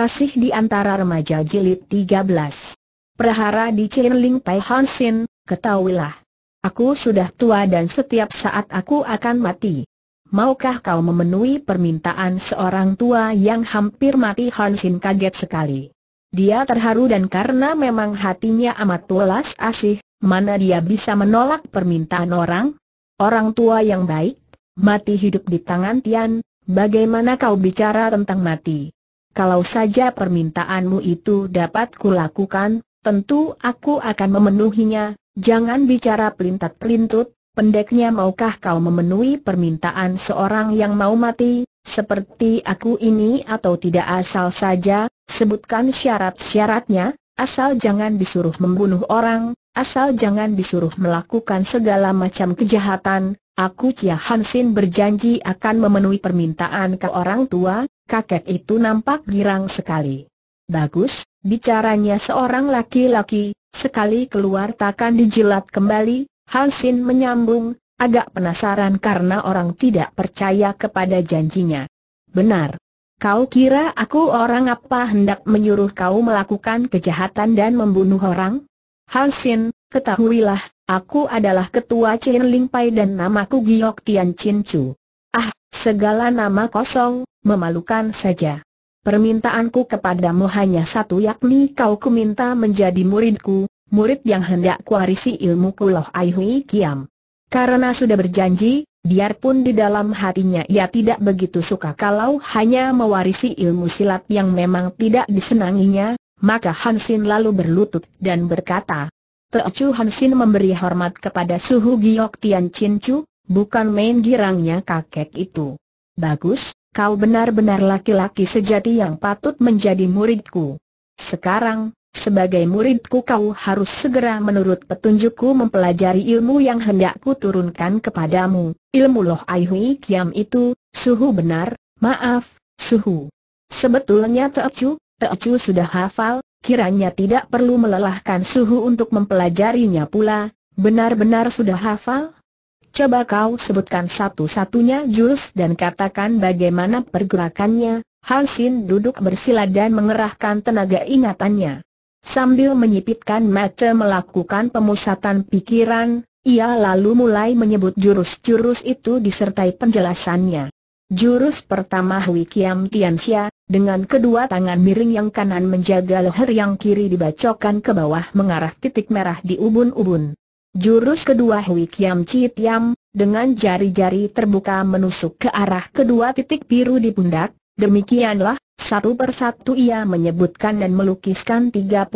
Kasih di antara remaja jilid 13 Prahara di Ling Pai Hansin, ketahuilah. Aku sudah tua dan setiap saat aku akan mati. Maukah kau memenuhi permintaan seorang tua yang hampir mati Hansin kaget sekali. Dia terharu dan karena memang hatinya amat welas asih, mana dia bisa menolak permintaan orang? Orang tua yang baik, mati hidup di tangan Tian, bagaimana kau bicara tentang mati? Kalau saja permintaanmu itu dapat kulakukan, tentu aku akan memenuhinya, jangan bicara pelintat-pelintut, pendeknya maukah kau memenuhi permintaan seorang yang mau mati, seperti aku ini atau tidak asal saja, sebutkan syarat-syaratnya, asal jangan disuruh membunuh orang, asal jangan disuruh melakukan segala macam kejahatan, aku Chia Hansin berjanji akan memenuhi permintaan ke orang tua, kakek itu nampak girang sekali. Bagus, bicaranya seorang laki-laki, sekali keluar takkan dijilat kembali, Hansin menyambung, agak penasaran karena orang tidak percaya kepada janjinya. Benar. Kau kira aku orang apa hendak menyuruh kau melakukan kejahatan dan membunuh orang? Hansin, ketahuilah, aku adalah ketua Chin Ling Pai dan namaku Giok Tian Chin Chu. Segala nama kosong, memalukan saja. Permintaanku kepadamu hanya satu yakni kau kuminta menjadi muridku, murid yang hendak kuarisi ilmu kuloh Ai Hui Kiam. Karena sudah berjanji, biarpun di dalam hatinya ia tidak begitu suka kalau hanya mewarisi ilmu silat yang memang tidak disenanginya, maka Hansin lalu berlutut dan berkata, Teocu Hansin memberi hormat kepada suhu Giok Tian Chin Chu, bukan main girangnya kakek itu. Bagus, kau benar-benar laki-laki sejati yang patut menjadi muridku. Sekarang, sebagai muridku kau harus segera menurut petunjukku mempelajari ilmu yang hendak ku turunkan kepadamu. Ilmu Loh Ai Kiam itu, suhu benar, maaf, suhu. Sebetulnya Teocu, Teocu sudah hafal, kiranya tidak perlu melelahkan suhu untuk mempelajarinya pula, benar-benar sudah hafal? Coba kau sebutkan satu-satunya jurus dan katakan bagaimana pergerakannya. Hansin duduk bersila dan mengerahkan tenaga ingatannya. Sambil menyipitkan mata melakukan pemusatan pikiran, ia lalu mulai menyebut jurus-jurus itu disertai penjelasannya. Jurus pertama Hui Kiam Tianxia, dengan kedua tangan miring yang kanan menjaga leher yang kiri dibacokkan ke bawah mengarah titik merah di ubun-ubun. Jurus kedua Hui Kiam Chi Tiam, dengan jari-jari terbuka menusuk ke arah kedua titik biru di pundak, demikianlah, satu persatu ia menyebutkan dan melukiskan 36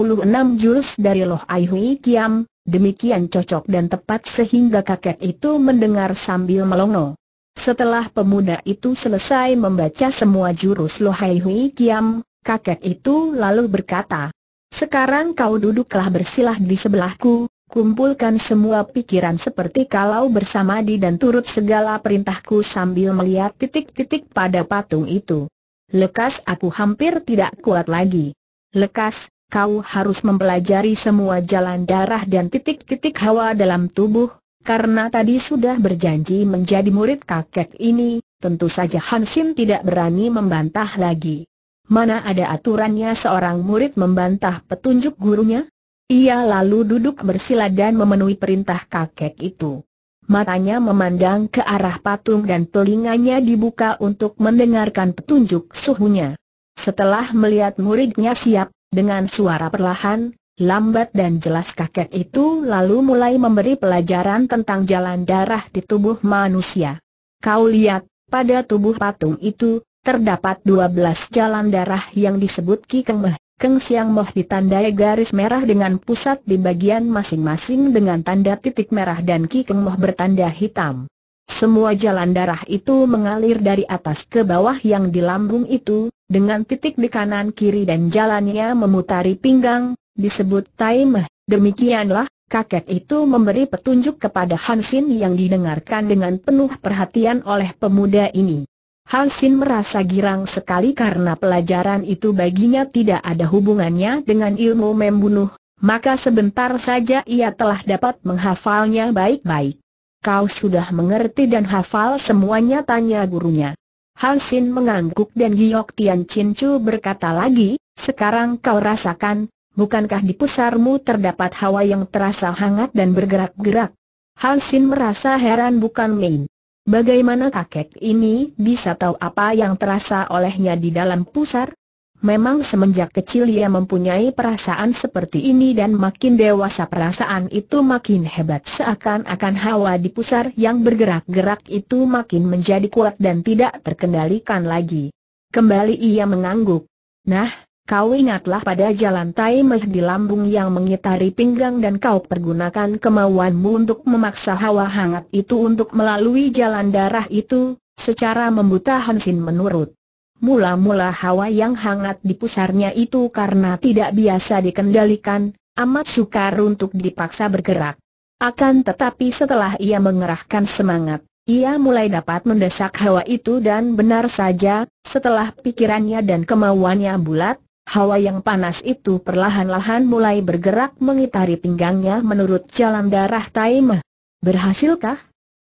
jurus dari Loh Ai Hui Kiam, demikian cocok dan tepat sehingga kakek itu mendengar sambil melongo. Setelah pemuda itu selesai membaca semua jurus Loh Ai Hui Kiam, kakek itu lalu berkata, Sekarang kau duduklah bersilah di sebelahku, Kumpulkan semua pikiran seperti kalau bersama di dan turut segala perintahku sambil melihat titik-titik pada patung itu. Lekas aku hampir tidak kuat lagi. Lekas, kau harus mempelajari semua jalan darah dan titik-titik hawa dalam tubuh, karena tadi sudah berjanji menjadi murid kakek ini, tentu saja Hansin tidak berani membantah lagi. Mana ada aturannya seorang murid membantah petunjuk gurunya? Ia lalu duduk bersila dan memenuhi perintah kakek itu. Matanya memandang ke arah patung dan telinganya dibuka untuk mendengarkan petunjuk suhunya. Setelah melihat muridnya siap, dengan suara perlahan, lambat dan jelas kakek itu lalu mulai memberi pelajaran tentang jalan darah di tubuh manusia. Kau lihat, pada tubuh patung itu, terdapat 12 jalan darah yang disebut Ki Kengmeh. Keng Siang Moh ditandai garis merah dengan pusat di bagian masing-masing dengan tanda titik merah dan Ki Keng Moh bertanda hitam. Semua jalan darah itu mengalir dari atas ke bawah yang di lambung itu, dengan titik di kanan kiri dan jalannya memutari pinggang, disebut Tai Meh. Demikianlah, kakek itu memberi petunjuk kepada Hansin yang didengarkan dengan penuh perhatian oleh pemuda ini. Hansin merasa girang sekali karena pelajaran itu baginya tidak ada hubungannya dengan ilmu membunuh, maka sebentar saja ia telah dapat menghafalnya baik-baik. Kau sudah mengerti dan hafal semuanya tanya gurunya. Hansin mengangguk dan Giok Tian Chin Chu berkata lagi, sekarang kau rasakan, bukankah di pusarmu terdapat hawa yang terasa hangat dan bergerak-gerak? Hansin merasa heran bukan main. Bagaimana kakek ini bisa tahu apa yang terasa olehnya di dalam pusar? Memang semenjak kecil ia mempunyai perasaan seperti ini dan makin dewasa perasaan itu makin hebat seakan-akan hawa di pusar yang bergerak-gerak itu makin menjadi kuat dan tidak terkendalikan lagi. Kembali ia mengangguk. Nah, kau ingatlah pada jalan taimeh di lambung yang mengitari pinggang dan kau pergunakan kemauanmu untuk memaksa hawa hangat itu untuk melalui jalan darah itu, secara membuta Hansin menurut. Mula-mula hawa yang hangat di pusarnya itu karena tidak biasa dikendalikan, amat sukar untuk dipaksa bergerak. Akan tetapi setelah ia mengerahkan semangat, ia mulai dapat mendesak hawa itu dan benar saja, setelah pikirannya dan kemauannya bulat, hawa yang panas itu perlahan-lahan mulai bergerak mengitari pinggangnya menurut jalan darah Taimah. Berhasilkah?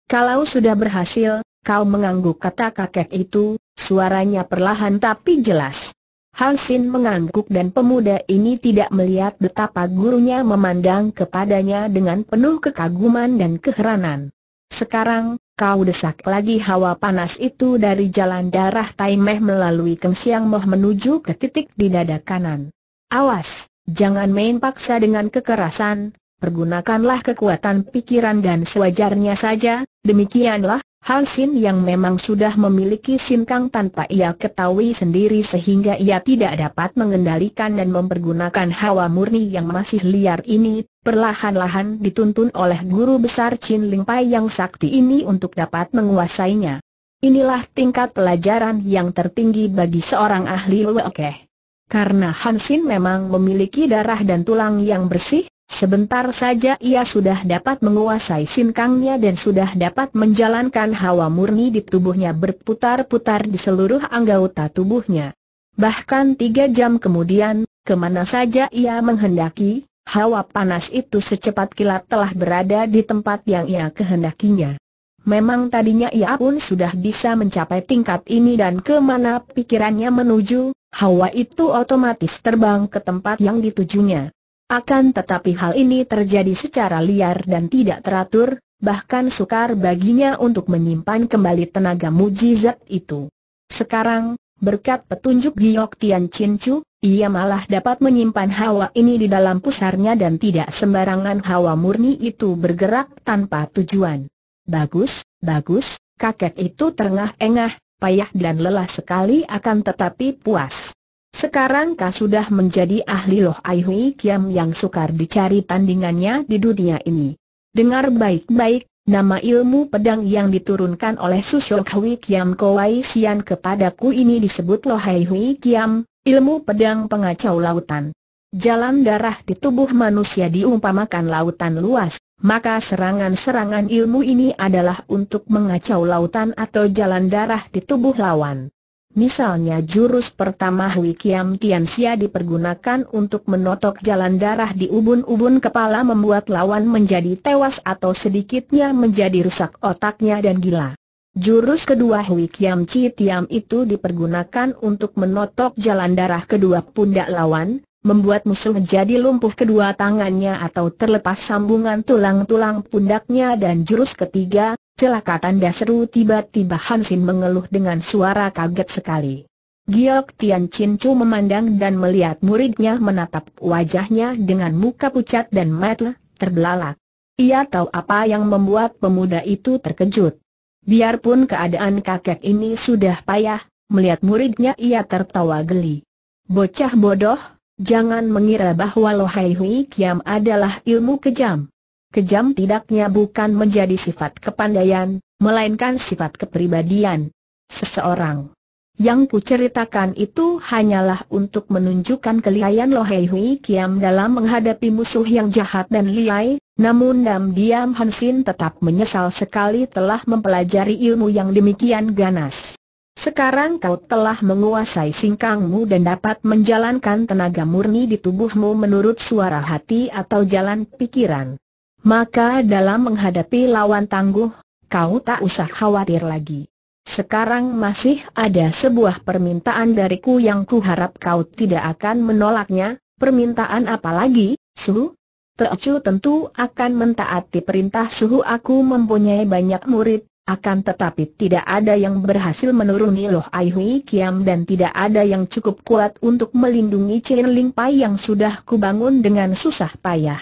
Kalau sudah berhasil, kau mengangguk kata kakek itu, Suaranya perlahan tapi jelas. Hansin mengangguk dan pemuda ini tidak melihat betapa gurunya memandang kepadanya dengan penuh kekaguman dan keheranan. Sekarang, kau desak lagi hawa panas itu dari jalan darah Taimeh melalui Kengsiang Moh menuju ke titik di dada kanan. Awas, jangan main paksa dengan kekerasan, pergunakanlah kekuatan pikiran dan sewajarnya saja, demikianlah, Hansin yang memang sudah memiliki sinkang tanpa ia ketahui sendiri sehingga ia tidak dapat mengendalikan dan mempergunakan hawa murni yang masih liar ini, perlahan-lahan dituntun oleh guru besar Chin Ling Pai yang sakti ini untuk dapat menguasainya. Inilah tingkat pelajaran yang tertinggi bagi seorang ahli Wekeh. Karena Hansin memang memiliki darah dan tulang yang bersih, Sebentar saja ia sudah dapat menguasai sinkangnya dan sudah dapat menjalankan hawa murni di tubuhnya berputar-putar di seluruh anggota tubuhnya. Bahkan tiga jam kemudian, ke mana saja ia menghendaki, hawa panas itu secepat kilat telah berada di tempat yang ia kehendakinya. Memang tadinya ia pun sudah bisa mencapai tingkat ini dan ke mana pikirannya menuju, hawa itu otomatis terbang ke tempat yang ditujunya. Akan tetapi hal ini terjadi secara liar dan tidak teratur, bahkan sukar baginya untuk menyimpan kembali tenaga mujizat itu. Sekarang, berkat petunjuk Giok Tian Chin Chu, ia malah dapat menyimpan hawa ini di dalam pusarnya dan tidak sembarangan hawa murni itu bergerak tanpa tujuan. Bagus, bagus, kakek itu terengah-engah, payah dan lelah sekali akan tetapi puas. Sekarang kau sudah menjadi ahli loh Ai Hui Kiam yang sukar dicari tandingannya di dunia ini. Dengar baik-baik, nama ilmu pedang yang diturunkan oleh Susyok Hui Kiam Kowai Sian kepadaku ini disebut Loh Hai Hui Kiam, ilmu pedang pengacau lautan. Jalan darah di tubuh manusia diumpamakan lautan luas, maka serangan-serangan ilmu ini adalah untuk mengacau lautan atau jalan darah di tubuh lawan. Misalnya jurus pertama Hui Kiam Tian Sia dipergunakan untuk menotok jalan darah di ubun-ubun kepala membuat lawan menjadi tewas atau sedikitnya menjadi rusak otaknya dan gila. Jurus kedua Hui Kiam Chi Tiam itu dipergunakan untuk menotok jalan darah kedua pundak lawan, membuat musuh menjadi lumpuh kedua tangannya atau terlepas sambungan tulang-tulang pundaknya dan jurus ketiga, Celaka tanda seru tiba-tiba Hansin mengeluh dengan suara kaget sekali. Giok Tian Chin Chu memandang dan melihat muridnya menatap wajahnya dengan muka pucat dan mata terbelalak. Ia tahu apa yang membuat pemuda itu terkejut. Biarpun keadaan kakek ini sudah payah, melihat muridnya ia tertawa geli. Bocah bodoh, jangan mengira bahwa Lohai Hui Kiam adalah ilmu kejam. Kejam tidaknya bukan menjadi sifat kepandaian, melainkan sifat kepribadian seseorang. Yang kuceritakan itu hanyalah untuk menunjukkan kelihayan Lohei Hui Kiam dalam menghadapi musuh yang jahat dan liai, namun dam diam Hansin tetap menyesal sekali telah mempelajari ilmu yang demikian ganas. Sekarang kau telah menguasai singkangmu dan dapat menjalankan tenaga murni di tubuhmu menurut suara hati atau jalan pikiran. Maka dalam menghadapi lawan tangguh, kau tak usah khawatir lagi. sekarang masih ada sebuah permintaan dariku yang kuharap kau tidak akan menolaknya, permintaan apa lagi, Suhu? Teocu tentu akan mentaati perintah suhu aku mempunyai banyak murid, akan tetapi tidak ada yang berhasil menuruni Loh Ai Hui Kiam dan tidak ada yang cukup kuat untuk melindungi Chen Ling Pai yang sudah kubangun dengan susah payah.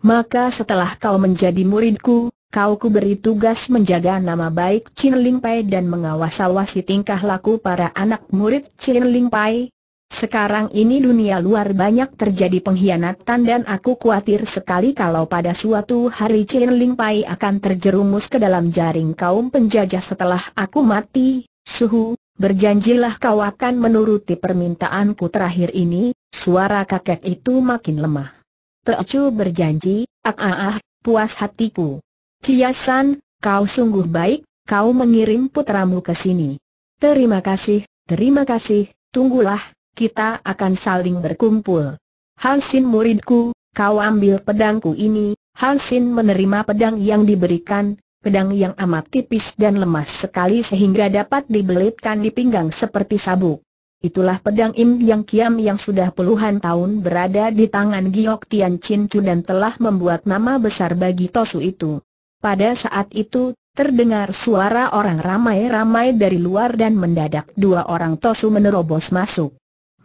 Maka setelah kau menjadi muridku, kau kuberi tugas menjaga nama baik Chin Ling Pai dan mengawas-awasi tingkah laku para anak murid Chin Ling Pai. Sekarang ini dunia luar banyak terjadi pengkhianatan dan aku khawatir sekali kalau pada suatu hari Chin Ling Pai akan terjerumus ke dalam jaring kaum penjajah setelah aku mati. Suhu, berjanjilah kau akan menuruti permintaanku terakhir ini, suara kakek itu makin lemah. Teocu berjanji, ah ah ah, puas hatiku. Ciasan, kau sungguh baik, kau mengirim putramu ke sini. Terima kasih, terima kasih, tunggulah, kita akan saling berkumpul. Hansin muridku, kau ambil pedangku ini, Hansin menerima pedang yang diberikan, pedang yang amat tipis dan lemas sekali sehingga dapat dibelitkan di pinggang seperti sabuk. Itulah pedang Im Yang Kiam yang sudah puluhan tahun berada di tangan Giok Tian Chin Chu dan telah membuat nama besar bagi Tosu itu. Pada saat itu, terdengar suara orang ramai-ramai dari luar dan mendadak dua orang Tosu menerobos masuk.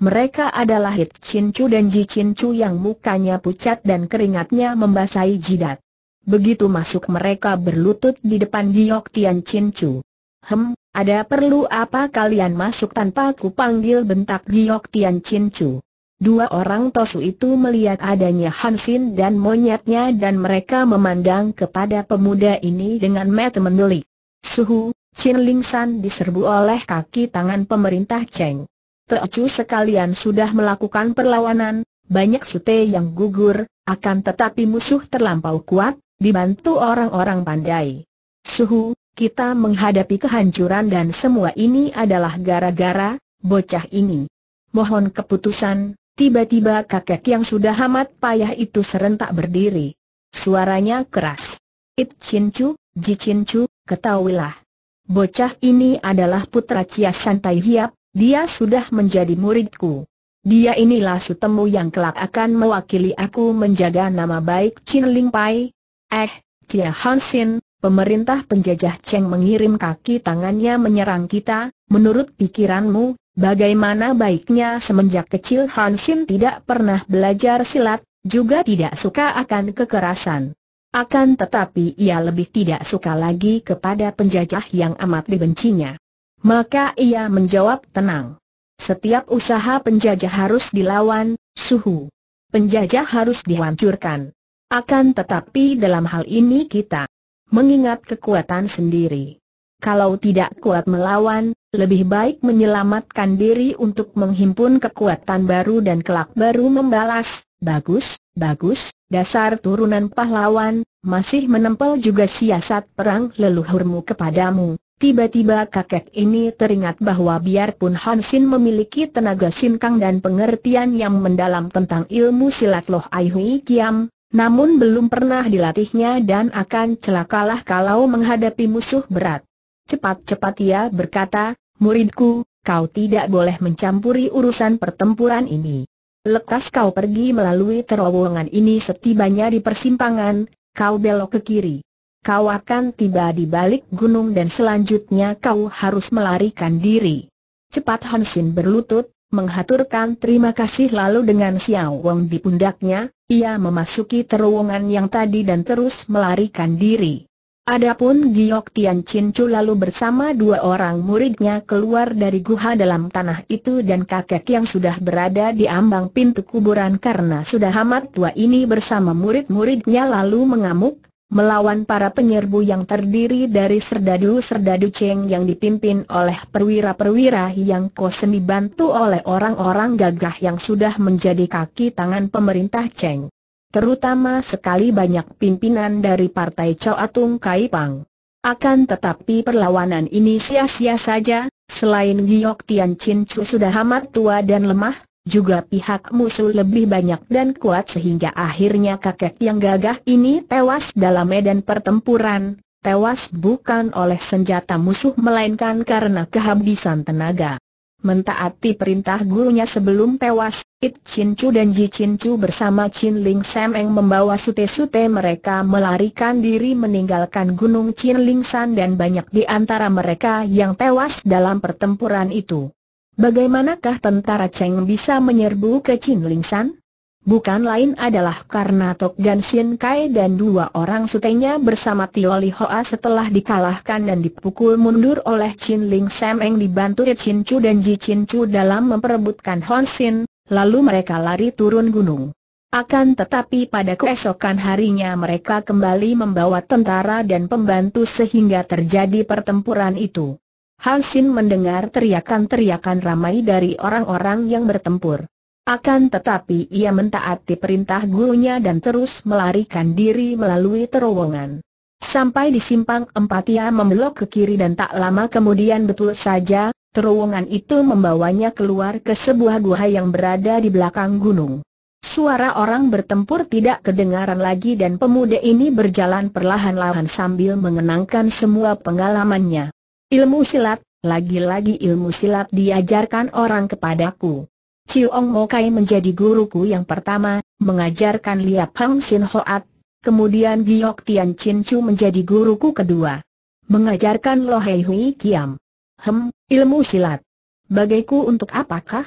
Mereka adalah Hit Chin Chu dan Ji Chin Chu yang mukanya pucat dan keringatnya membasahi jidat. Begitu masuk mereka berlutut di depan Giok Tian Chin Chu. Hem, ada perlu apa kalian masuk tanpa ku panggil bentak Giok Tian Chin Chu. Dua orang Tosu itu melihat adanya Hansin dan monyetnya dan mereka memandang kepada pemuda ini dengan mata mendelik. Suhu, Chin Ling San diserbu oleh kaki tangan pemerintah Cheng. Teocu sekalian sudah melakukan perlawanan, banyak sute yang gugur, akan tetapi musuh terlampau kuat, dibantu orang-orang pandai. Suhu, kita menghadapi kehancuran dan semua ini adalah gara-gara, bocah ini. Mohon keputusan, Tiba-tiba kakek yang sudah amat payah itu serentak berdiri. Suaranya keras. It Cincu, Ji Cincu, ketahuilah. Bocah ini adalah putra Cia Santai Hiap, dia sudah menjadi muridku. Dia inilah sutemu yang kelak akan mewakili aku menjaga nama baik Chin Ling Pai. Eh, Cia Hansin, pemerintah penjajah Cheng mengirim kaki tangannya menyerang kita, menurut pikiranmu, Bagaimana baiknya semenjak kecil Hansin tidak pernah belajar silat, juga tidak suka akan kekerasan. Akan tetapi ia lebih tidak suka lagi kepada penjajah yang amat dibencinya. Maka ia menjawab tenang. Setiap usaha penjajah harus dilawan, suhu. Penjajah harus dihancurkan. Akan tetapi dalam hal ini kita mengingat kekuatan sendiri. Kalau tidak kuat melawan, lebih baik menyelamatkan diri untuk menghimpun kekuatan baru dan kelak baru membalas. Bagus, bagus, dasar turunan pahlawan, masih menempel juga siasat perang leluhurmu kepadamu. Tiba-tiba kakek ini teringat bahwa biarpun Hansin memiliki tenaga sinkang dan pengertian yang mendalam tentang ilmu silat Loh Ai Hui Kiam, namun belum pernah dilatihnya dan akan celakalah kalau menghadapi musuh berat. Cepat-cepat ia berkata, muridku, kau tidak boleh mencampuri urusan pertempuran ini. Lekas kau pergi melalui terowongan ini setibanya di persimpangan, kau belok ke kiri. Kau akan tiba di balik gunung dan selanjutnya kau harus melarikan diri. Cepat Hansin berlutut, menghaturkan terima kasih lalu dengan Xiao Wong di pundaknya, ia memasuki terowongan yang tadi dan terus melarikan diri. Adapun Giok Tian Chin lalu bersama dua orang muridnya keluar dari guha dalam tanah itu dan kakek yang sudah berada di ambang pintu kuburan karena sudah amat tua ini bersama murid-muridnya lalu mengamuk, melawan para penyerbu yang terdiri dari serdadu-serdadu Cheng yang dipimpin oleh perwira-perwira yang kosen dibantu oleh orang-orang gagah yang sudah menjadi kaki tangan pemerintah Cheng terutama sekali banyak pimpinan dari Partai Chow Atung Kai Pang. Akan tetapi perlawanan ini sia-sia saja, selain Giok Tian Chin Chu sudah amat tua dan lemah, juga pihak musuh lebih banyak dan kuat sehingga akhirnya kakek yang gagah ini tewas dalam medan pertempuran, tewas bukan oleh senjata musuh melainkan karena kehabisan tenaga. Mentaati perintah gurunya sebelum tewas, It Chin Chu dan Ji Chin Chu bersama Chin Ling Sam Eng membawa sute-sute mereka melarikan diri meninggalkan Gunung Chin Ling San dan banyak di antara mereka yang tewas dalam pertempuran itu. Bagaimanakah tentara Cheng bisa menyerbu ke Chin Ling San? Bukan lain adalah karena Tok Gan Sin Kai dan dua orang sutenya bersama Tio Li Hoa setelah dikalahkan dan dipukul mundur oleh Chin Ling Sam Eng dibantu Chin Chu dan Ji Chin Chu dalam memperebutkan Hon Sin, lalu mereka lari turun gunung. Akan tetapi pada keesokan harinya mereka kembali membawa tentara dan pembantu sehingga terjadi pertempuran itu. Hansin mendengar teriakan-teriakan ramai dari orang-orang yang bertempur. Akan tetapi ia mentaati perintah gurunya dan terus melarikan diri melalui terowongan. Sampai di simpang empat ia membelok ke kiri dan tak lama kemudian betul saja, terowongan itu membawanya keluar ke sebuah gua yang berada di belakang gunung. Suara orang bertempur tidak kedengaran lagi dan pemuda ini berjalan perlahan-lahan sambil mengenangkan semua pengalamannya. Ilmu silat, lagi-lagi ilmu silat diajarkan orang kepadaku. Chiong Mo Kai menjadi guruku yang pertama, mengajarkan Liap Hang Sin Hoat, kemudian Giok Tian Chin Chu menjadi guruku kedua. Mengajarkan Lo Hei Hui Kiam. Hem, ilmu silat. Bagiku untuk apakah?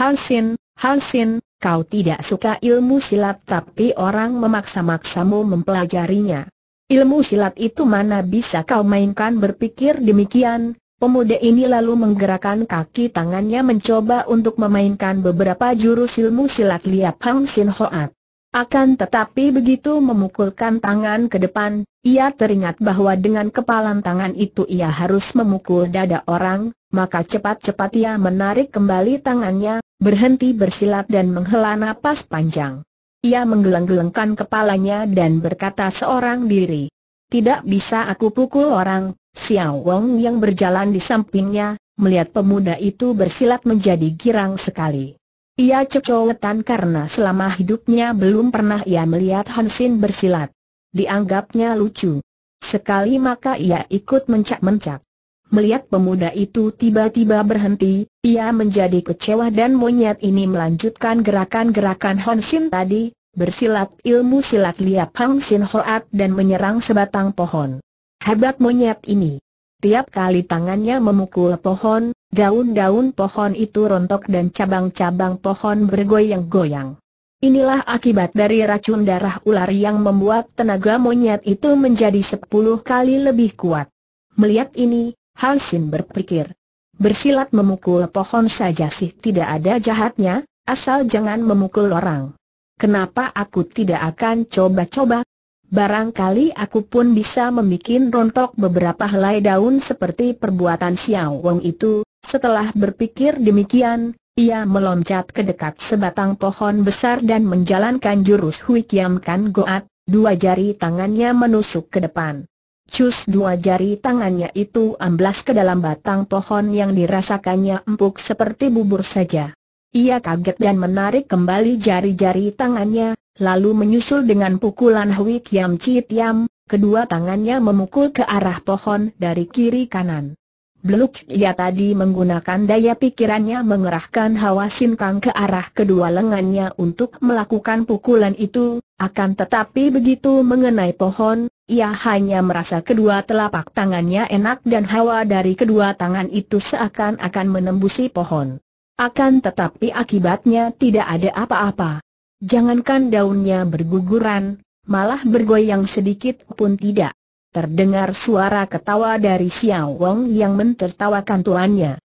Hansin, Hansin, kau tidak suka ilmu silat tapi orang memaksa-maksamu mempelajarinya. Ilmu silat itu mana bisa kau mainkan berpikir demikian, Pemuda ini lalu menggerakkan kaki tangannya mencoba untuk memainkan beberapa jurus ilmu silat Liap Hang Sin Hoat. Akan tetapi begitu memukulkan tangan ke depan, ia teringat bahwa dengan kepalan tangan itu ia harus memukul dada orang, maka cepat-cepat ia menarik kembali tangannya, berhenti bersilat dan menghela napas panjang. Ia menggeleng-gelengkan kepalanya dan berkata seorang diri. Tidak bisa aku pukul orang, Xiao Wong yang berjalan di sampingnya, melihat pemuda itu bersilat menjadi girang sekali. Ia cecowetan karena selama hidupnya belum pernah ia melihat Hansin bersilat. Dianggapnya lucu. Sekali maka ia ikut mencak-mencak. Melihat pemuda itu tiba-tiba berhenti, ia menjadi kecewa dan monyet ini melanjutkan gerakan-gerakan Hansin tadi, bersilat ilmu silat liap Hang Sin Hoat dan menyerang sebatang pohon. Hebat monyet ini. Tiap kali tangannya memukul pohon, daun-daun pohon itu rontok dan cabang-cabang pohon bergoyang-goyang. Inilah akibat dari racun darah ular yang membuat tenaga monyet itu menjadi sepuluh kali lebih kuat. Melihat ini, Hansin berpikir. Bersilat memukul pohon saja sih tidak ada jahatnya, asal jangan memukul orang. Kenapa aku tidak akan coba-coba? Barangkali aku pun bisa membuat rontok beberapa helai daun seperti perbuatan Xiao Wong itu. Setelah berpikir demikian, ia meloncat ke dekat sebatang pohon besar dan menjalankan jurus Hui Kiam Kan Goat, dua jari tangannya menusuk ke depan. Cus dua jari tangannya itu amblas ke dalam batang pohon yang dirasakannya empuk seperti bubur saja. Ia kaget dan menarik kembali jari-jari tangannya, lalu menyusul dengan pukulan Hui Kiam Chi Tiam, kedua tangannya memukul ke arah pohon dari kiri kanan. Beluk ia tadi menggunakan daya pikirannya mengerahkan hawa sinkang ke arah kedua lengannya untuk melakukan pukulan itu, akan tetapi begitu mengenai pohon, ia hanya merasa kedua telapak tangannya enak dan hawa dari kedua tangan itu seakan-akan menembusi pohon. Akan tetapi akibatnya tidak ada apa-apa. Jangankan daunnya berguguran, malah bergoyang sedikit pun tidak. Terdengar suara ketawa dari Xiao Wong yang mentertawakan tuannya.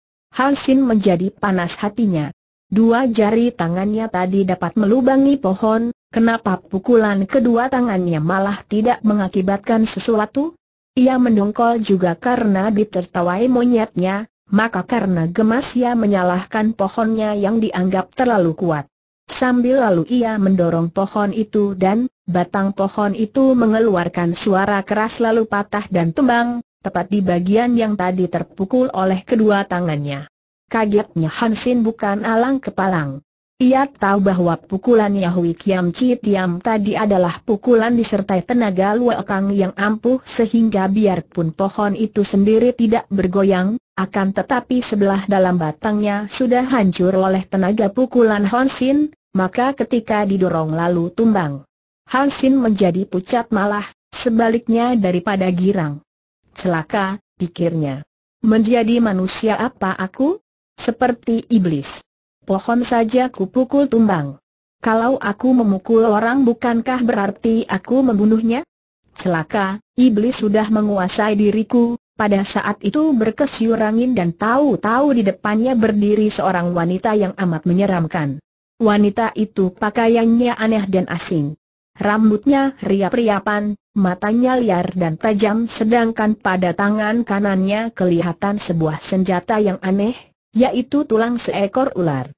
Sin menjadi panas hatinya. Dua jari tangannya tadi dapat melubangi pohon, kenapa pukulan kedua tangannya malah tidak mengakibatkan sesuatu? Ia mendongkol juga karena ditertawai monyetnya, maka karena gemas ia menyalahkan pohonnya yang dianggap terlalu kuat. Sambil lalu ia mendorong pohon itu dan, batang pohon itu mengeluarkan suara keras lalu patah dan tumbang, tepat di bagian yang tadi terpukul oleh kedua tangannya. Kagetnya Hansin bukan alang kepalang. Ia tahu bahwa pukulan Yahui Kiam Chi Tiam tadi adalah pukulan disertai tenaga luakang yang ampuh sehingga biarpun pohon itu sendiri tidak bergoyang, akan tetapi sebelah dalam batangnya sudah hancur oleh tenaga pukulan Honsin, maka ketika didorong lalu tumbang. Hansin menjadi pucat malah, sebaliknya daripada girang. Celaka, pikirnya. Menjadi manusia apa aku? Seperti iblis pohon saja kupukul tumbang. Kalau aku memukul orang bukankah berarti aku membunuhnya? Celaka, iblis sudah menguasai diriku, pada saat itu berkesyur angin dan tahu-tahu di depannya berdiri seorang wanita yang amat menyeramkan. Wanita itu pakaiannya aneh dan asing. Rambutnya riap-riapan, matanya liar dan tajam sedangkan pada tangan kanannya kelihatan sebuah senjata yang aneh, yaitu tulang seekor ular.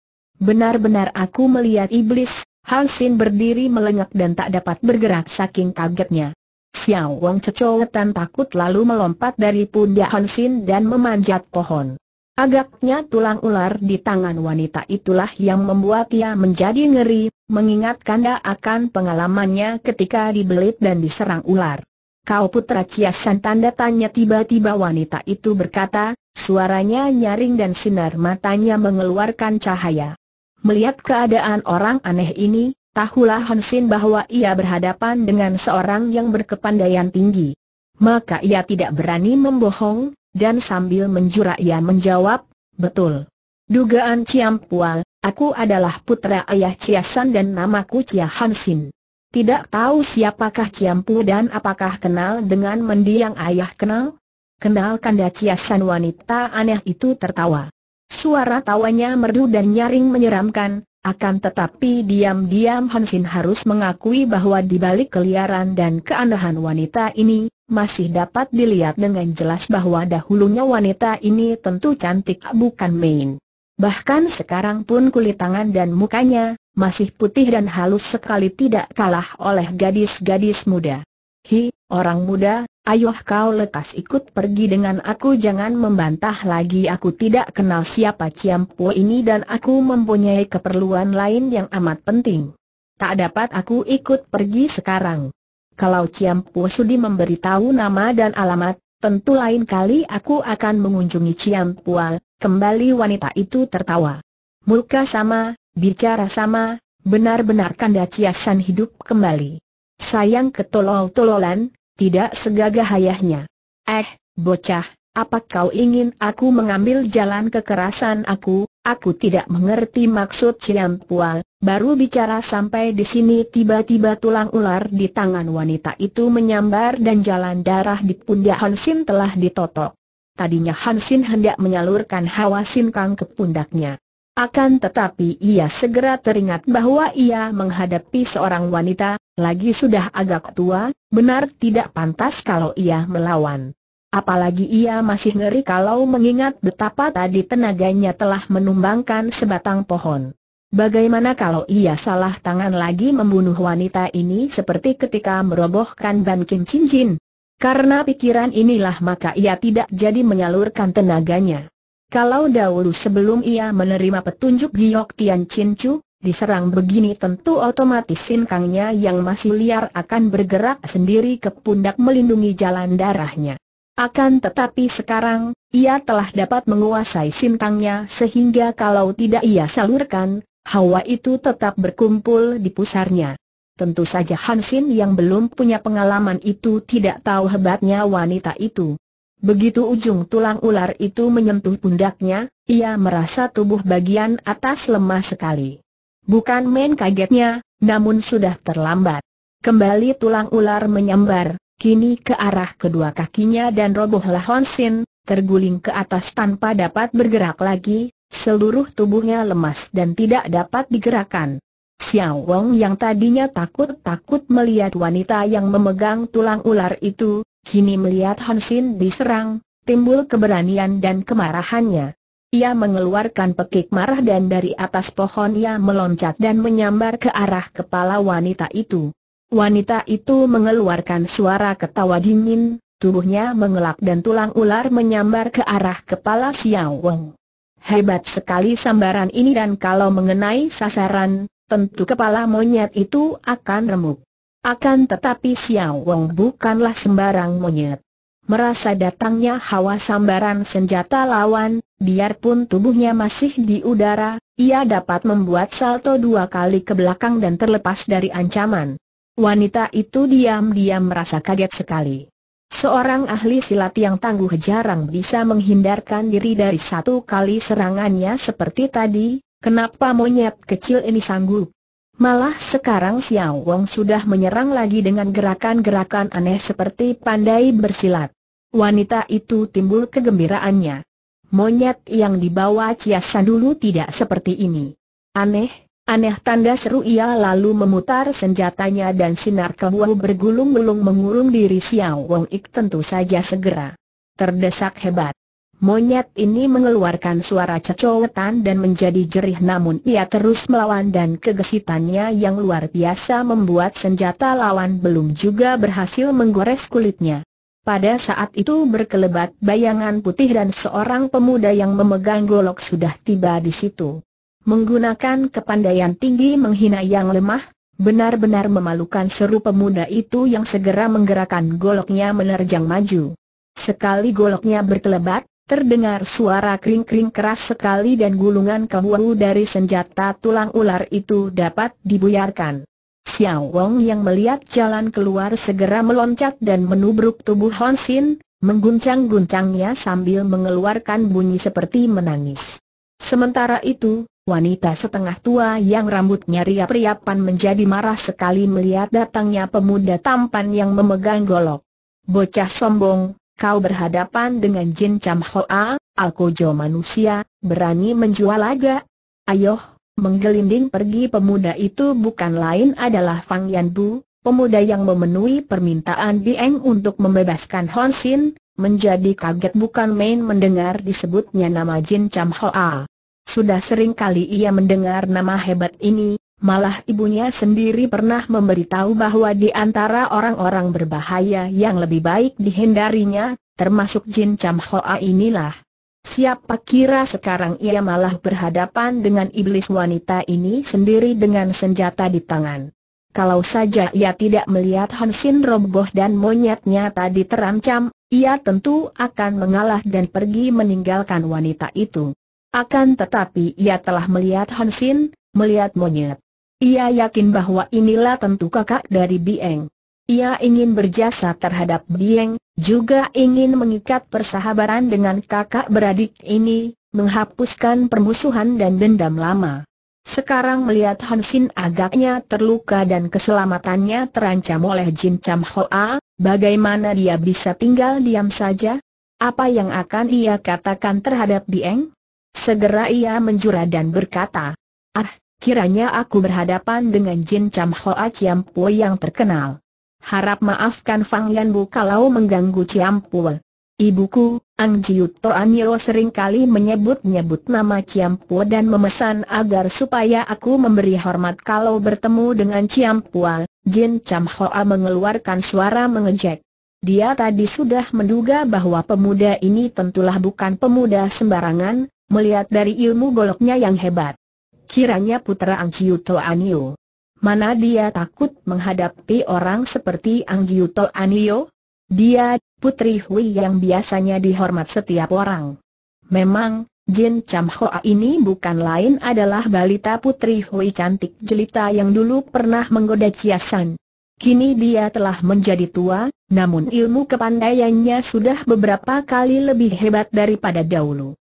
Benar-benar aku melihat iblis, Hansin berdiri melengak dan tak dapat bergerak saking kagetnya. Xiao Wang cecowetan takut lalu melompat dari pundak Hansin dan memanjat pohon. Agaknya tulang ular di tangan wanita itulah yang membuat ia menjadi ngeri, mengingat kanda akan pengalamannya ketika dibelit dan diserang ular. Kau putra ciasan tanda tanya tiba-tiba wanita itu berkata, suaranya nyaring dan sinar matanya mengeluarkan cahaya. Melihat keadaan orang aneh ini, tahulah Hansin bahwa ia berhadapan dengan seorang yang berkepandaian tinggi. Maka ia tidak berani membohong, dan sambil menjura ia menjawab, betul. Dugaan Ciampual, aku adalah putra ayah Ciasan dan namaku Cia Hansin. Tidak tahu siapakah Ciampu dan apakah kenal dengan mendiang ayah kenal? Kenal kanda Ciasan wanita aneh itu tertawa. Suara tawanya merdu dan nyaring menyeramkan, akan tetapi diam-diam Hansin harus mengakui bahwa di balik keliaran dan keanehan wanita ini, masih dapat dilihat dengan jelas bahwa dahulunya wanita ini tentu cantik bukan main. Bahkan sekarang pun kulit tangan dan mukanya, masih putih dan halus sekali tidak kalah oleh gadis-gadis muda. Hi, orang muda, Ayo kau lekas ikut pergi dengan aku jangan membantah lagi aku tidak kenal siapa Ciampu ini dan aku mempunyai keperluan lain yang amat penting. Tak dapat aku ikut pergi sekarang. Kalau Ciampu sudi memberitahu nama dan alamat, tentu lain kali aku akan mengunjungi Ciampu. Kembali wanita itu tertawa. Muka sama, bicara sama, benar-benar kanda ciasan hidup kembali. Sayang ketolol-tololan, tidak segagah ayahnya. Eh, bocah, apa kau ingin aku mengambil jalan kekerasan aku? Aku tidak mengerti maksud Cian Pual. Baru bicara sampai di sini tiba-tiba tulang ular di tangan wanita itu menyambar dan jalan darah di pundak Hansin telah ditotok. Tadinya Hansin hendak menyalurkan hawa sinkang ke pundaknya. Akan tetapi ia segera teringat bahwa ia menghadapi seorang wanita, lagi sudah agak tua, benar tidak pantas kalau ia melawan. Apalagi ia masih ngeri kalau mengingat betapa tadi tenaganya telah menumbangkan sebatang pohon. Bagaimana kalau ia salah tangan lagi membunuh wanita ini seperti ketika merobohkan Ban Cincin? Karena pikiran inilah maka ia tidak jadi menyalurkan tenaganya. Kalau dahulu sebelum ia menerima petunjuk Giok Tian Chin Chu, diserang begini tentu otomatis sinkangnya yang masih liar akan bergerak sendiri ke pundak melindungi jalan darahnya. Akan tetapi sekarang, ia telah dapat menguasai sinkangnya sehingga kalau tidak ia salurkan, hawa itu tetap berkumpul di pusarnya. Tentu saja Hansin yang belum punya pengalaman itu tidak tahu hebatnya wanita itu. Begitu ujung tulang ular itu menyentuh pundaknya, ia merasa tubuh bagian atas lemah sekali. Bukan main kagetnya, namun sudah terlambat. Kembali tulang ular menyambar, kini ke arah kedua kakinya dan robohlah Honsin, terguling ke atas tanpa dapat bergerak lagi, seluruh tubuhnya lemas dan tidak dapat digerakkan. Xiao Wong yang tadinya takut-takut melihat wanita yang memegang tulang ular itu, Kini melihat Hansin diserang, timbul keberanian dan kemarahannya. Ia mengeluarkan pekik marah dan dari atas pohon ia meloncat dan menyambar ke arah kepala wanita itu. Wanita itu mengeluarkan suara ketawa dingin, tubuhnya mengelak dan tulang ular menyambar ke arah kepala Xiao Weng. Hebat sekali sambaran ini dan kalau mengenai sasaran, tentu kepala monyet itu akan remuk. Akan tetapi Xiao Wong bukanlah sembarang monyet. Merasa datangnya hawa sambaran senjata lawan, biarpun tubuhnya masih di udara, ia dapat membuat salto dua kali ke belakang dan terlepas dari ancaman. Wanita itu diam-diam merasa kaget sekali. Seorang ahli silat yang tangguh jarang bisa menghindarkan diri dari satu kali serangannya seperti tadi, kenapa monyet kecil ini sanggup? Malah sekarang Xiao Wong sudah menyerang lagi dengan gerakan-gerakan aneh seperti pandai bersilat. Wanita itu timbul kegembiraannya. Monyet yang dibawa Ciasa dulu tidak seperti ini. Aneh, Aneh tanda seru ia lalu memutar senjatanya dan sinar kebuah bergulung-gulung mengurung diri Xiao Wong Ik tentu saja segera. Terdesak hebat. Monyet ini mengeluarkan suara cecowetan dan menjadi jerih namun ia terus melawan dan kegesitannya yang luar biasa membuat senjata lawan belum juga berhasil menggores kulitnya. Pada saat itu berkelebat bayangan putih dan seorang pemuda yang memegang golok sudah tiba di situ. Menggunakan kepandaian tinggi menghina yang lemah, benar-benar memalukan seru pemuda itu yang segera menggerakkan goloknya menerjang maju. Sekali goloknya berkelebat, terdengar suara kring-kring keras sekali dan gulungan kehuhu dari senjata tulang ular itu dapat dibuyarkan. Xiao Wong yang melihat jalan keluar segera meloncat dan menubruk tubuh Hon Sin, mengguncang-guncangnya sambil mengeluarkan bunyi seperti menangis. Sementara itu, Wanita setengah tua yang rambutnya riap-riapan menjadi marah sekali melihat datangnya pemuda tampan yang memegang golok. Bocah sombong, kau berhadapan dengan Jin Cham Hoa, Alkojo manusia, berani menjual laga? Ayo, menggelinding pergi pemuda itu bukan lain adalah Fang Yanbu, pemuda yang memenuhi permintaan Bieng untuk membebaskan Hon Sin, menjadi kaget bukan main mendengar disebutnya nama Jin Cham Hoa. Sudah sering kali ia mendengar nama hebat ini, malah ibunya sendiri pernah memberitahu bahwa di antara orang-orang berbahaya yang lebih baik dihindarinya, termasuk Jin Cham Hoa inilah. Siapa kira sekarang ia malah berhadapan dengan iblis wanita ini sendiri dengan senjata di tangan. Kalau saja ia tidak melihat Hansin roboh dan monyetnya tadi terancam, ia tentu akan mengalah dan pergi meninggalkan wanita itu. Akan tetapi ia telah melihat Hansin, melihat monyet. Ia yakin bahwa inilah tentu kakak dari Bieng. Ia ingin berjasa terhadap Bieng, juga ingin mengikat persahabatan dengan kakak beradik ini, menghapuskan permusuhan dan dendam lama. Sekarang melihat Hansin agaknya terluka dan keselamatannya terancam oleh Jin Cham Hoa, bagaimana dia bisa tinggal diam saja? Apa yang akan ia katakan terhadap Bieng? Segera ia menjura dan berkata, Ah, kiranya aku berhadapan dengan Jin Cham Hoa Ciampu yang terkenal. Harap maafkan Fang Yanbu kalau mengganggu Ciampu. Ibuku, Ang Jiuto Anyo sering kali menyebut-nyebut nama Ciampu dan memesan agar supaya aku memberi hormat kalau bertemu dengan Ciampu. Jin Cham Hoa mengeluarkan suara mengejek. Dia tadi sudah menduga bahwa pemuda ini tentulah bukan pemuda sembarangan, melihat dari ilmu goloknya yang hebat. Kiranya putra Angjiuto Anio. Mana dia takut menghadapi orang seperti Angjiuto Anio? Dia, putri Hui yang biasanya dihormat setiap orang. Memang, Jin Cham Hoa ini bukan lain adalah balita putri Hui cantik jelita yang dulu pernah menggoda Ciasan. Kini dia telah menjadi tua, namun ilmu kepandaiannya sudah beberapa kali lebih hebat daripada dahulu.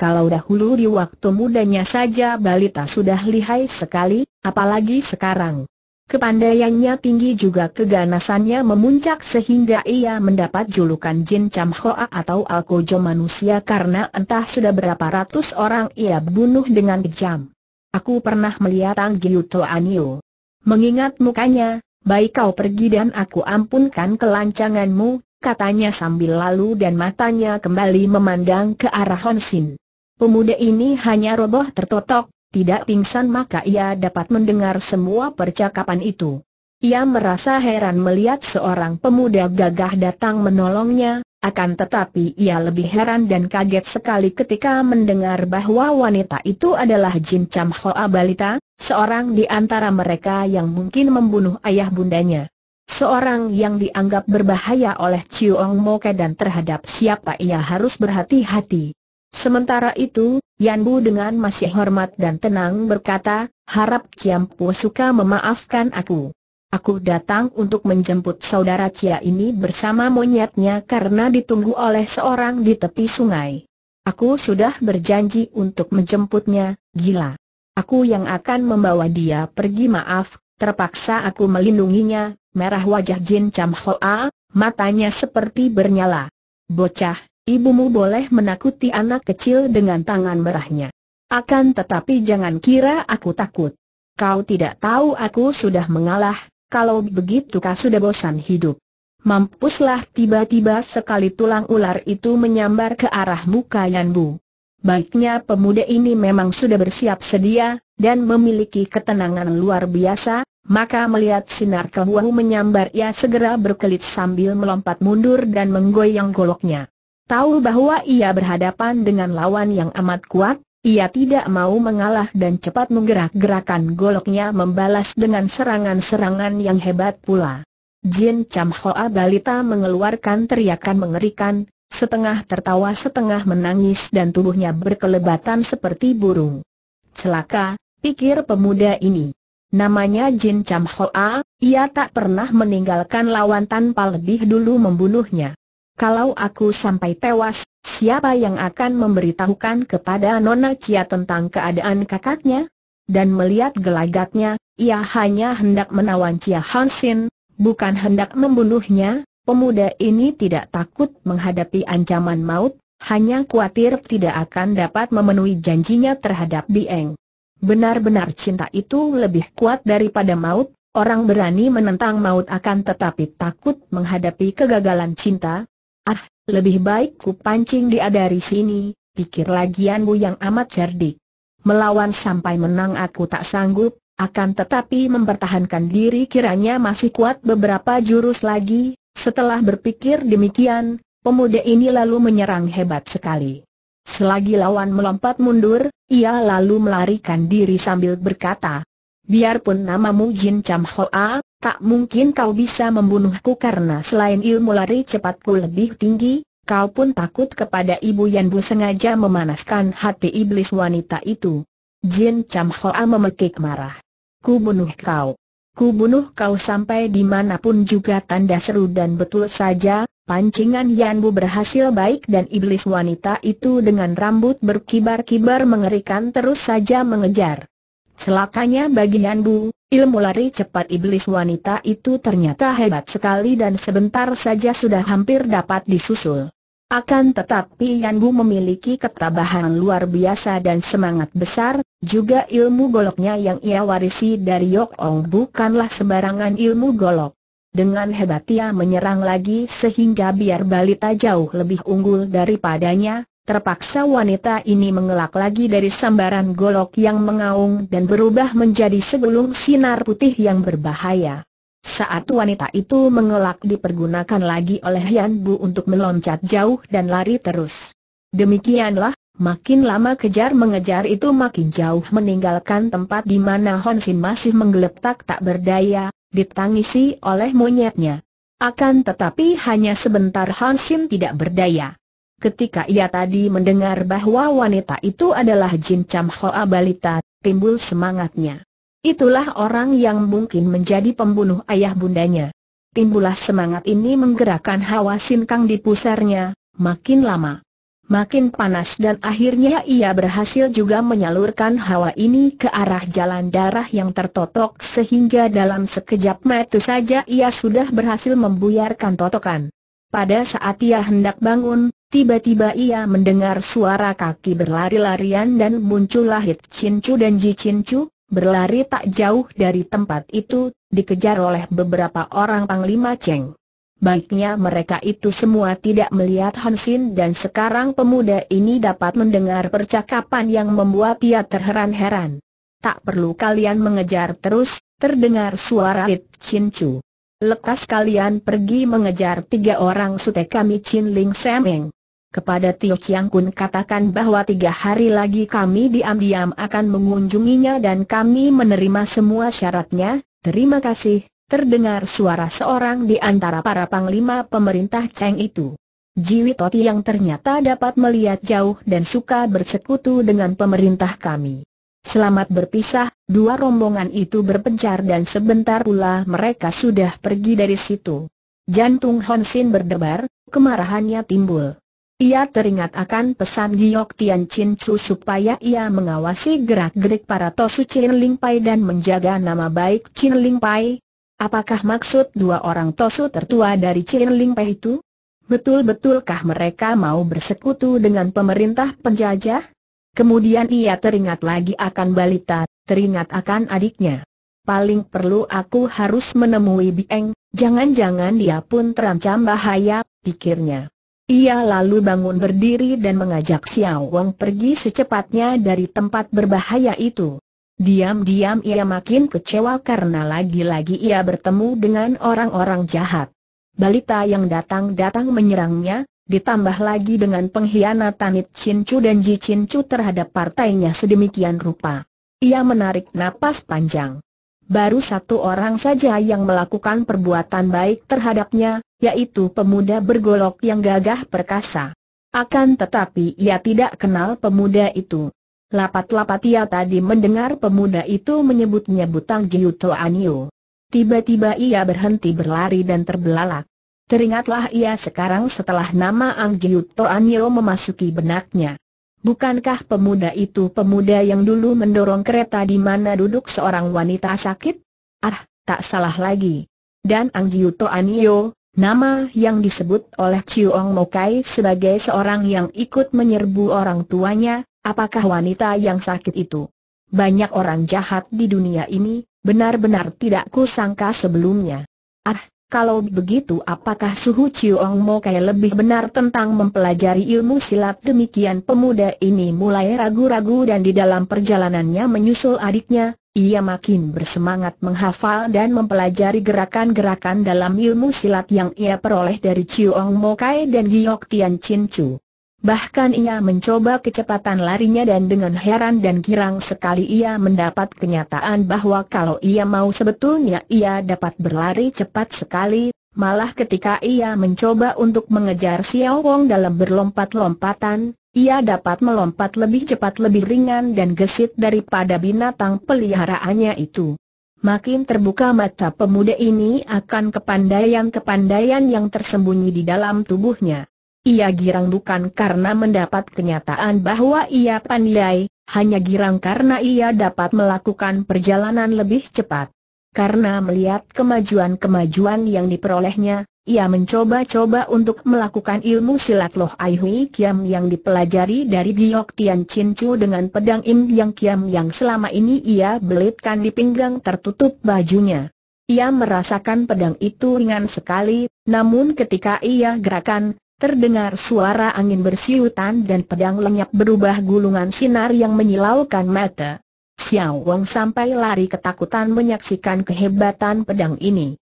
Kalau dahulu di waktu mudanya saja balita sudah lihai sekali, apalagi sekarang. Kepandaiannya tinggi juga keganasannya memuncak sehingga ia mendapat julukan Jin Cham Hoa atau Alkojo manusia karena entah sudah berapa ratus orang ia bunuh dengan kejam. Aku pernah melihat Ang Jiuto Anio. Mengingat mukanya, baik kau pergi dan aku ampunkan kelancanganmu, katanya sambil lalu dan matanya kembali memandang ke arah Honsin. Pemuda ini hanya roboh tertotok, tidak pingsan maka ia dapat mendengar semua percakapan itu. Ia merasa heran melihat seorang pemuda gagah datang menolongnya, akan tetapi ia lebih heran dan kaget sekali ketika mendengar bahwa wanita itu adalah Jin Cham Hoa Balita, seorang di antara mereka yang mungkin membunuh ayah bundanya. Seorang yang dianggap berbahaya oleh Chiong Moke dan terhadap siapa ia harus berhati-hati. Sementara itu, Yan Bu dengan masih hormat dan tenang berkata, harap Ciampu suka memaafkan aku. Aku datang untuk menjemput saudara Cia ini bersama monyetnya karena ditunggu oleh seorang di tepi sungai. Aku sudah berjanji untuk menjemputnya, gila. Aku yang akan membawa dia pergi maaf, terpaksa aku melindunginya, merah wajah Jin Cham Hoa, matanya seperti bernyala. Bocah, ibumu boleh menakuti anak kecil dengan tangan merahnya. Akan tetapi jangan kira aku takut. Kau tidak tahu aku sudah mengalah, kalau begitu kau sudah bosan hidup. Mampuslah tiba-tiba sekali tulang ular itu menyambar ke arah muka Yanbu. Baiknya pemuda ini memang sudah bersiap sedia, dan memiliki ketenangan luar biasa, maka melihat sinar kehuahu menyambar ia segera berkelit sambil melompat mundur dan menggoyang goloknya. Tahu bahwa ia berhadapan dengan lawan yang amat kuat, ia tidak mau mengalah dan cepat menggerak-gerakan goloknya membalas dengan serangan-serangan yang hebat pula. Jin Cham Hoa Balita mengeluarkan teriakan mengerikan, setengah tertawa setengah menangis dan tubuhnya berkelebatan seperti burung. Celaka, pikir pemuda ini. Namanya Jin Cham Hoa, ia tak pernah meninggalkan lawan tanpa lebih dulu membunuhnya. Kalau aku sampai tewas, siapa yang akan memberitahukan kepada Nona Chia tentang keadaan kakaknya? Dan melihat gelagatnya, ia hanya hendak menawan Chia Hansin, bukan hendak membunuhnya. Pemuda ini tidak takut menghadapi ancaman maut, hanya khawatir tidak akan dapat memenuhi janjinya terhadap Bieng. Benar-benar cinta itu lebih kuat daripada maut, orang berani menentang maut akan tetapi takut menghadapi kegagalan cinta, Ah, lebih baik ku pancing dia dari sini, pikir lagianmu yang amat cerdik. Melawan sampai menang aku tak sanggup, akan tetapi mempertahankan diri kiranya masih kuat beberapa jurus lagi, setelah berpikir demikian, pemuda ini lalu menyerang hebat sekali. Selagi lawan melompat mundur, ia lalu melarikan diri sambil berkata, Biarpun namamu Jin Cham Hoa, tak mungkin kau bisa membunuhku karena selain ilmu lari cepatku lebih tinggi, kau pun takut kepada ibu Yan Bu sengaja memanaskan hati iblis wanita itu. Jin Cham Hoa memekik marah. Ku bunuh kau. Ku bunuh kau sampai di mana pun juga tanda seru dan betul saja, pancingan Yan Bu berhasil baik dan iblis wanita itu dengan rambut berkibar-kibar mengerikan terus saja mengejar. Celakanya bagi Bu, ilmu lari cepat iblis wanita itu ternyata hebat sekali dan sebentar saja sudah hampir dapat disusul. Akan tetapi Yan Bu memiliki ketabahan luar biasa dan semangat besar, juga ilmu goloknya yang ia warisi dari Yok Ong bukanlah sembarangan ilmu golok. Dengan hebat ia menyerang lagi sehingga biar balita jauh lebih unggul daripadanya, Terpaksa wanita ini mengelak lagi dari sambaran golok yang mengaung dan berubah menjadi segulung sinar putih yang berbahaya. Saat wanita itu mengelak dipergunakan lagi oleh Yan Bu untuk meloncat jauh dan lari terus. Demikianlah, makin lama kejar mengejar itu makin jauh meninggalkan tempat di mana Hon Sin masih menggeletak tak berdaya, ditangisi oleh monyetnya. Akan tetapi hanya sebentar Han Sin tidak berdaya. Ketika ia tadi mendengar bahwa wanita itu adalah Jin Cham Hoa Balita, timbul semangatnya. Itulah orang yang mungkin menjadi pembunuh ayah bundanya. Timbullah semangat ini menggerakkan hawa sinkang di pusarnya, makin lama. Makin panas dan akhirnya ia berhasil juga menyalurkan hawa ini ke arah jalan darah yang tertotok sehingga dalam sekejap mata saja ia sudah berhasil membuyarkan totokan. Pada saat ia hendak bangun, tiba-tiba ia mendengar suara kaki berlari-larian dan muncullah Hit Cincu dan Ji Cincu, berlari tak jauh dari tempat itu, dikejar oleh beberapa orang Panglima Cheng. Baiknya mereka itu semua tidak melihat Hansin dan sekarang pemuda ini dapat mendengar percakapan yang membuat ia terheran-heran. Tak perlu kalian mengejar terus, terdengar suara Hit Cincu. lekas kalian pergi mengejar tiga orang sute kami Chin Ling Semeng. Kepada Tio Chiang Kun katakan bahwa tiga hari lagi kami diam-diam akan mengunjunginya dan kami menerima semua syaratnya, terima kasih, terdengar suara seorang di antara para panglima pemerintah Cheng itu. Jiwi Toti yang ternyata dapat melihat jauh dan suka bersekutu dengan pemerintah kami. Selamat berpisah, dua rombongan itu berpencar dan sebentar pula mereka sudah pergi dari situ. Jantung Honsin berdebar, kemarahannya timbul. Ia teringat akan pesan Giok Tian Chin Chu supaya ia mengawasi gerak-gerik para Tosu Chin Ling Pai dan menjaga nama baik Chin Ling Pai. Apakah maksud dua orang Tosu tertua dari Chin Ling Pai itu? Betul-betulkah mereka mau bersekutu dengan pemerintah penjajah? Kemudian ia teringat lagi akan balita, teringat akan adiknya. Paling perlu aku harus menemui Bieng, jangan-jangan dia pun terancam bahaya, pikirnya. Ia lalu bangun berdiri dan mengajak Xiao Wong pergi secepatnya dari tempat berbahaya itu. Diam-diam ia makin kecewa karena lagi-lagi ia bertemu dengan orang-orang jahat. Balita yang datang-datang menyerangnya, ditambah lagi dengan pengkhianatan It Chin Chu dan Ji Chin Chu terhadap partainya sedemikian rupa. Ia menarik napas panjang. Baru satu orang saja yang melakukan perbuatan baik terhadapnya, yaitu pemuda bergolok yang gagah perkasa. Akan tetapi ia tidak kenal pemuda itu. Lapat-lapat ia tadi mendengar pemuda itu menyebut-nyebut Tang Jiuto Anio. Tiba-tiba ia berhenti berlari dan terbelalak. Teringatlah ia sekarang setelah nama Ang Jiuto Anio memasuki benaknya. Bukankah pemuda itu pemuda yang dulu mendorong kereta di mana duduk seorang wanita sakit? Ah, tak salah lagi. Dan Ang Jiuto Anio, Nama yang disebut oleh Chiong Mokai sebagai seorang yang ikut menyerbu orang tuanya, apakah wanita yang sakit itu? Banyak orang jahat di dunia ini, benar-benar tidak kusangka sebelumnya. Ah, kalau begitu apakah suhu Chiong Mokai lebih benar tentang mempelajari ilmu silat demikian pemuda ini mulai ragu-ragu dan di dalam perjalanannya menyusul adiknya, ia makin bersemangat menghafal dan mempelajari gerakan-gerakan dalam ilmu silat yang ia peroleh dari Chiong Mokai dan Giok Tian Chin Chu. Bahkan ia mencoba kecepatan larinya dan dengan heran dan girang sekali ia mendapat kenyataan bahwa kalau ia mau sebetulnya ia dapat berlari cepat sekali, malah ketika ia mencoba untuk mengejar Xiao Wong dalam berlompat-lompatan, ia dapat melompat lebih cepat lebih ringan dan gesit daripada binatang peliharaannya itu. Makin terbuka mata pemuda ini akan kepandaian-kepandaian yang tersembunyi di dalam tubuhnya. Ia girang bukan karena mendapat kenyataan bahwa ia pandai, hanya girang karena ia dapat melakukan perjalanan lebih cepat. Karena melihat kemajuan-kemajuan yang diperolehnya, ia mencoba-coba untuk melakukan ilmu silat Loh Ai Hui Kiam yang dipelajari dari Giok Tian Chin Chu dengan pedang Im Yang Kiam yang selama ini ia belitkan di pinggang tertutup bajunya. Ia merasakan pedang itu ringan sekali, namun ketika ia gerakan, terdengar suara angin bersiutan dan pedang lenyap berubah gulungan sinar yang menyilaukan mata. Xiao Wong sampai lari ketakutan menyaksikan kehebatan pedang ini.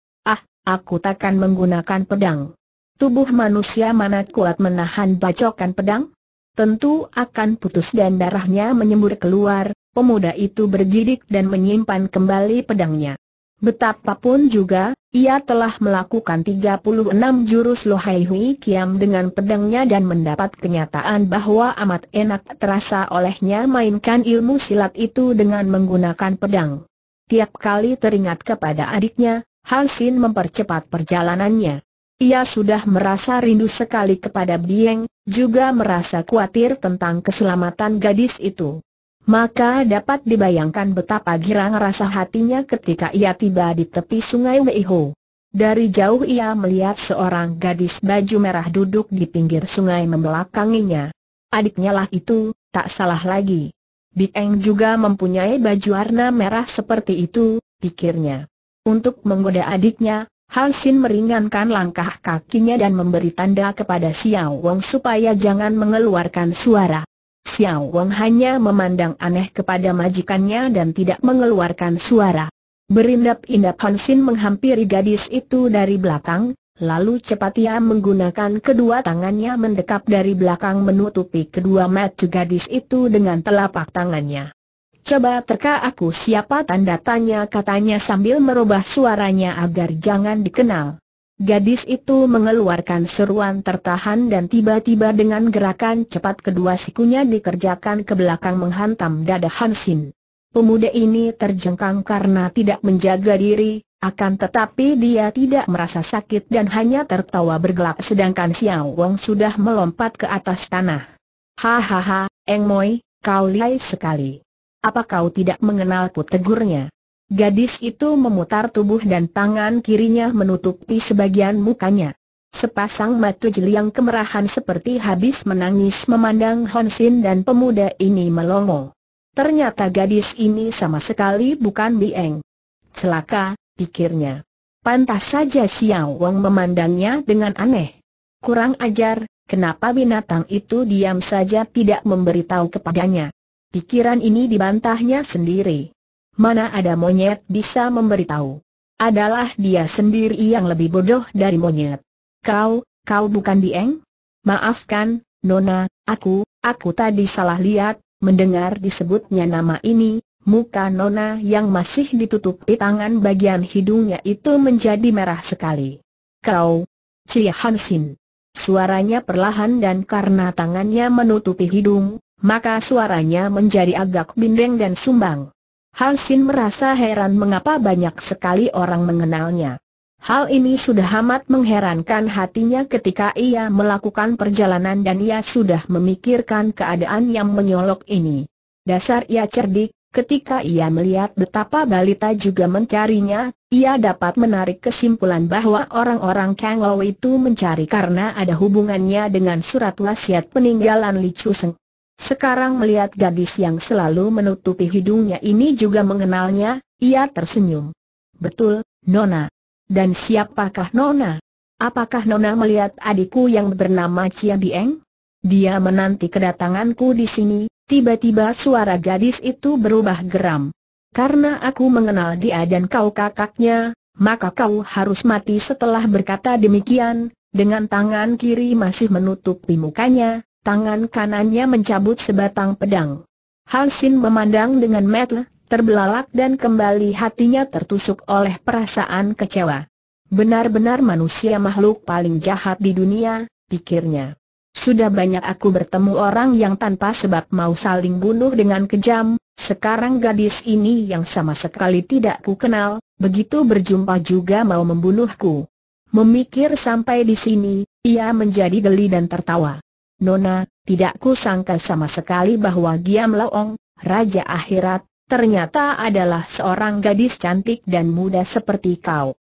Aku takkan menggunakan pedang. Tubuh manusia mana kuat menahan bacokan pedang? Tentu akan putus dan darahnya menyembur keluar, pemuda itu bergidik dan menyimpan kembali pedangnya. Betapapun juga, ia telah melakukan 36 jurus Lohai Hui Kiam dengan pedangnya dan mendapat kenyataan bahwa amat enak terasa olehnya mainkan ilmu silat itu dengan menggunakan pedang. Tiap kali teringat kepada adiknya, Hansin mempercepat perjalanannya. Ia sudah merasa rindu sekali kepada Bieng, juga merasa khawatir tentang keselamatan gadis itu. Maka dapat dibayangkan betapa girang rasa hatinya ketika ia tiba di tepi sungai Weiho. Dari jauh ia melihat seorang gadis baju merah duduk di pinggir sungai membelakanginya. Adiknya lah itu, tak salah lagi. Bieng juga mempunyai baju warna merah seperti itu, pikirnya. Untuk menggoda adiknya, Hansin meringankan langkah kakinya dan memberi tanda kepada Xiao Wong supaya jangan mengeluarkan suara. Xiao Wong hanya memandang aneh kepada majikannya dan tidak mengeluarkan suara. Berindap-indap Hansin menghampiri gadis itu dari belakang, lalu cepat ia menggunakan kedua tangannya mendekap dari belakang menutupi kedua mata gadis itu dengan telapak tangannya. Coba terka aku siapa tanda tanya katanya sambil merubah suaranya agar jangan dikenal. Gadis itu mengeluarkan seruan tertahan dan tiba-tiba dengan gerakan cepat kedua sikunya dikerjakan ke belakang menghantam dada Hansin. Pemuda ini terjengkang karena tidak menjaga diri, akan tetapi dia tidak merasa sakit dan hanya tertawa bergelak sedangkan Xiao Wong sudah melompat ke atas tanah. Hahaha, Eng Moi, kau lihai sekali. Apa kau tidak mengenalku tegurnya? Gadis itu memutar tubuh dan tangan kirinya menutupi sebagian mukanya. Sepasang mata jeli yang kemerahan seperti habis menangis memandang Honsin dan pemuda ini melongo. Ternyata gadis ini sama sekali bukan Bieng. Celaka, pikirnya. Pantas saja Xiao Wang memandangnya dengan aneh. Kurang ajar, kenapa binatang itu diam saja tidak memberitahu kepadanya. Pikiran ini dibantahnya sendiri. Mana ada monyet bisa memberitahu. Adalah dia sendiri yang lebih bodoh dari monyet. Kau, kau bukan Bieng? Maafkan, Nona, aku, aku tadi salah lihat, Mendengar disebutnya nama ini, muka Nona yang masih ditutupi tangan bagian hidungnya itu menjadi merah sekali. Kau, Cia Hansin. Suaranya perlahan dan karena tangannya menutupi hidung, maka suaranya menjadi agak bindeng dan sumbang. Hansin merasa heran mengapa banyak sekali orang mengenalnya. Hal ini sudah amat mengherankan hatinya ketika ia melakukan perjalanan dan ia sudah memikirkan keadaan yang menyolok ini. Dasar ia cerdik, ketika ia melihat betapa balita juga mencarinya, ia dapat menarik kesimpulan bahwa orang-orang Kanglo itu mencari karena ada hubungannya dengan surat wasiat peninggalan Li Chuseng. Sekarang melihat gadis yang selalu menutupi hidungnya ini juga mengenalnya, ia tersenyum. Betul, Nona. Dan siapakah Nona? Apakah Nona melihat adikku yang bernama Chia Bieng? Dia menanti kedatanganku di sini, tiba-tiba suara gadis itu berubah geram. Karena aku mengenal dia dan kau kakaknya, maka kau harus mati setelah berkata demikian, dengan tangan kiri masih menutupi mukanya, tangan kanannya mencabut sebatang pedang. Hansin memandang dengan mata terbelalak dan kembali hatinya tertusuk oleh perasaan kecewa. Benar-benar manusia makhluk paling jahat di dunia, pikirnya. Sudah banyak aku bertemu orang yang tanpa sebab mau saling bunuh dengan kejam, sekarang gadis ini yang sama sekali tidak ku kenal, begitu berjumpa juga mau membunuhku. Memikir sampai di sini, ia menjadi geli dan tertawa. Nona, tidak ku sangka sama sekali bahwa Giam Laong, Raja Akhirat, ternyata adalah seorang gadis cantik dan muda seperti kau.